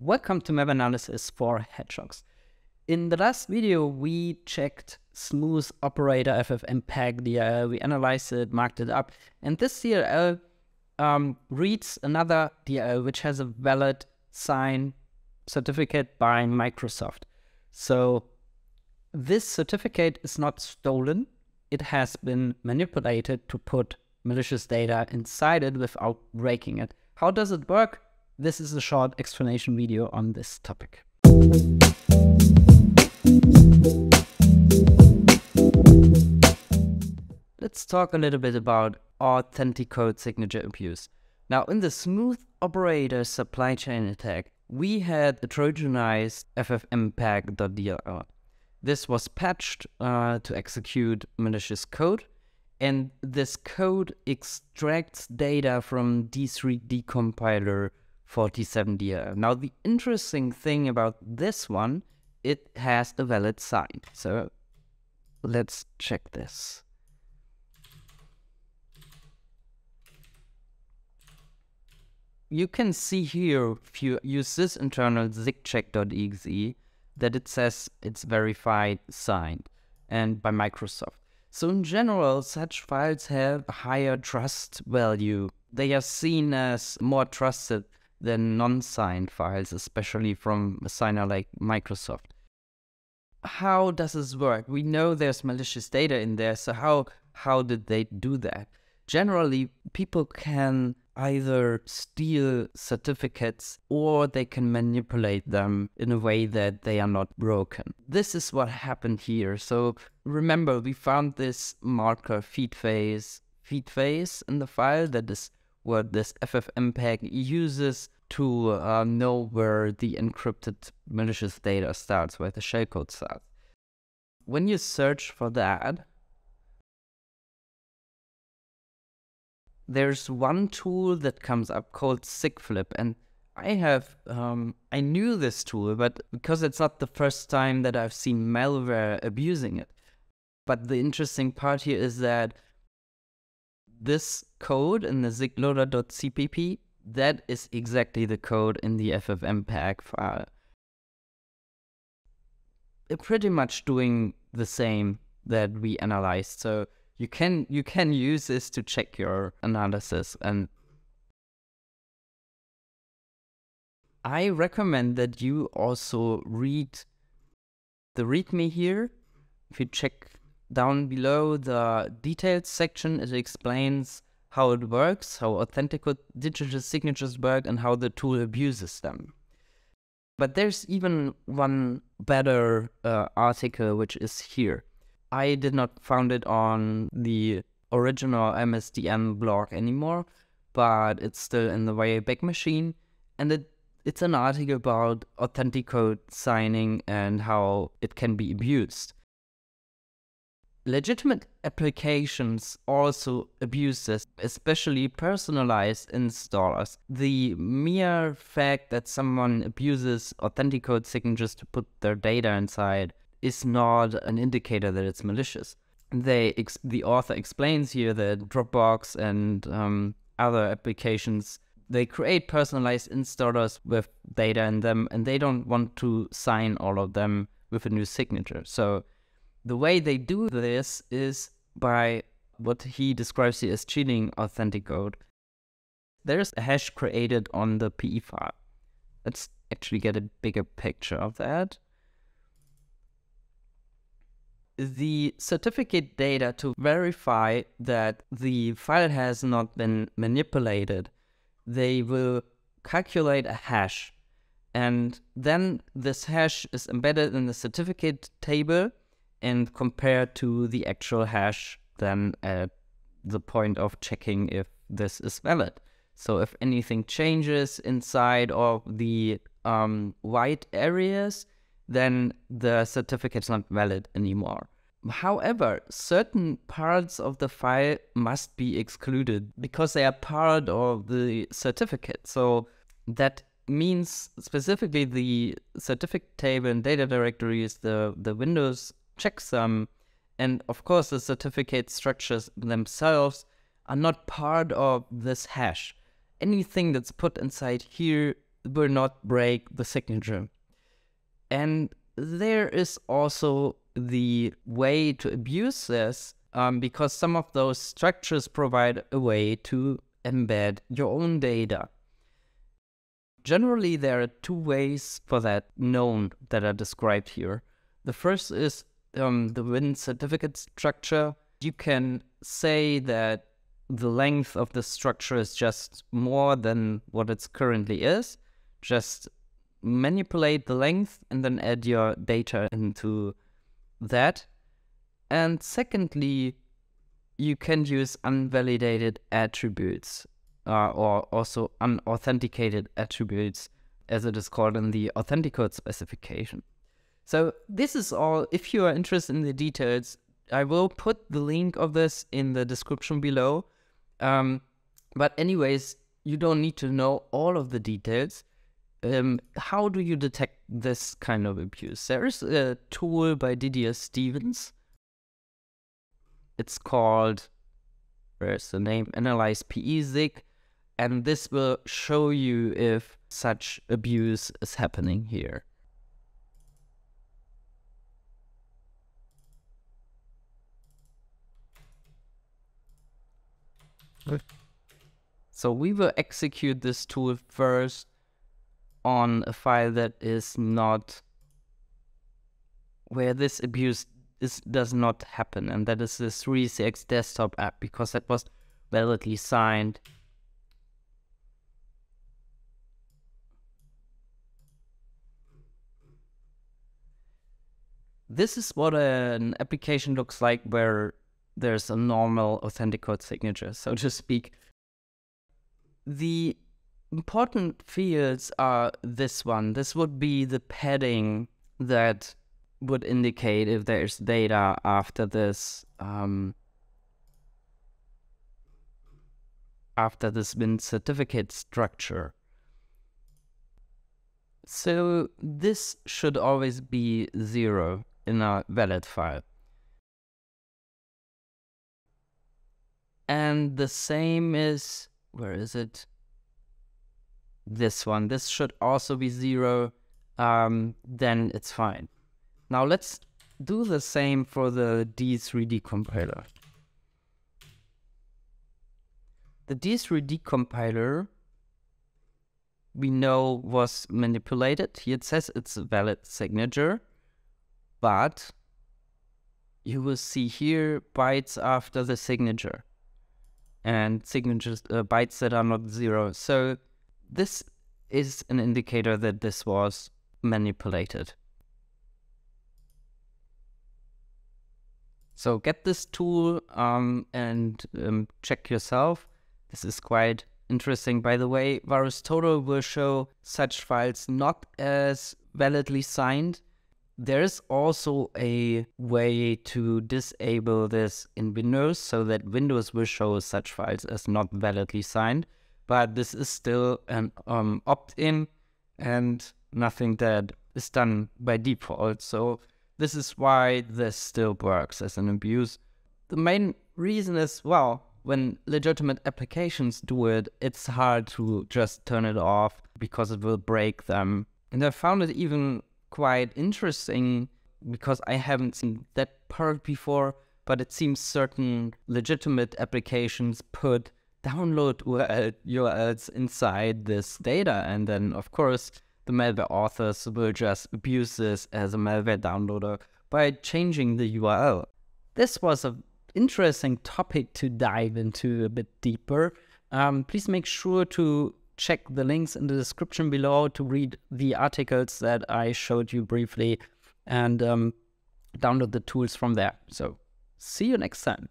Welcome to malware analysis for hedgehogs. In the last video, we checked smooth operator FFmpeg DLL. We analyzed it, marked it up, and this DLL um, reads another DLL which has a valid sign certificate by Microsoft. So this certificate is not stolen. It has been manipulated to put malicious data inside it without breaking it. How does it work? This is a short explanation video on this topic. Let's talk a little bit about Authenticode signature abuse. Now, in the smooth operator supply chain attack, we had a trojanized ffmpeg.dll. This was patched uh, to execute malicious code, and this code extracts data from D3D compiler 47 DLL. Now, the interesting thing about this one, it has a valid sign. So let's check this. You can see here, if you use this internal sigcheck.exe, that it says it's verified signed and by Microsoft. So in general, such files have higher trust value. They are seen as more trusted than non-signed files, especially from a signer like Microsoft. How does this work? We know there's malicious data in there, so how how did they do that? Generally, people can either steal certificates or they can manipulate them in a way that they are not broken. This is what happened here. So remember, we found this marker FEEDFACE, feed phase in the file that is what this FFmpeg uses to uh, know where the encrypted malicious data starts, where the shellcode starts. When you search for that, there's one tool that comes up called SigFlip, and I have um, I knew this tool, but because it's not the first time that I've seen malware abusing it. But the interesting part here is that this code in the SigLoader.cpp, that is exactly the code in the ffmpeg file. It's pretty much doing the same that we analyzed. So you can you can use this to check your analysis and I recommend that you also read the README here. If you check down below the details section, it explains how it works, how authentic digital signatures work, and how the tool abuses them. But there's even one better uh, article, which is here. I did not found it on the original MSDN blog anymore, but it's still in the Wayback Machine, and it it's an article about Authenticode signing and how it can be abused. Legitimate applications also abuse this, especially personalized installers. The mere fact that someone abuses Authenticode signatures to put their data inside is not an indicator that it's malicious. They the author explains here that Dropbox and um, other applications they create personalized installers with data in them, and they don't want to sign all of them with a new signature. So the way they do this is by what he describes here as cheating Authenticode. There's a hash created on the PE file. Let's actually get a bigger picture of that the certificate data to verify that the file has not been manipulated, they will calculate a hash. And then this hash is embedded in the certificate table and compared to the actual hash then at the point of checking if this is valid. So if anything changes inside of the um, white areas, then the certificate is not valid anymore. However, certain parts of the file must be excluded because they are part of the certificate. So that means specifically the certificate table and data directory is the, the Windows checksum. And of course, the certificate structures themselves are not part of this hash. Anything that's put inside here will not break the signature. And there is also the way to abuse this um, because some of those structures provide a way to embed your own data. Generally, there are two ways for that known that are described here. The first is um, the Win certificate structure. You can say that the length of the structure is just more than what it currently is. Just manipulate the length and then add your data into that. And secondly, you can use unvalidated attributes uh, or also unauthenticated attributes as it is called in the Authenticode specification. So this is all, if you are interested in the details, I will put the link of this in the description below. Um, but anyways, you don't need to know all of the details. Um, how do you detect this kind of abuse? There is a tool by Didier Stevens. It's called, where's the name? AnalysePESig. And this will show you if such abuse is happening here. So we will execute this tool first on a file that is not where this abuse is does not happen, and that is the 3CX desktop app because that was validly signed. This is what an application looks like where there's a normal Authenticode signature, so to speak. The important fields are this one. This would be the padding that would indicate if there's data after this um, after this Win certificate structure. So this should always be zero in a valid file. And the same is, where is it? This one. This should also be zero. Um, then it's fine. Now let's do the same for the D3D compiler. The D3D compiler we know was manipulated. Here it says it's a valid signature, but you will see here bytes after the signature and signatures uh, bytes that are not zero. So this is an indicator that this was manipulated. So get this tool um, and um, check yourself. This is quite interesting. By the way, VirusTotal will show such files not as validly signed there is also a way to disable this in Windows so that Windows will show such files as not validly signed, but this is still an um, opt-in and nothing that is done by default. So this is why this still works as an abuse. The main reason is, well, when legitimate applications do it, it's hard to just turn it off because it will break them. And I found it even quite interesting because I haven't seen that part before, but it seems certain legitimate applications put download URL, URLs inside this data. And then, of course, the malware authors will just abuse this as a malware downloader by changing the URL. This was an interesting topic to dive into a bit deeper. Um, please make sure to check the links in the description below to read the articles that I showed you briefly and um, download the tools from there. So see you next time.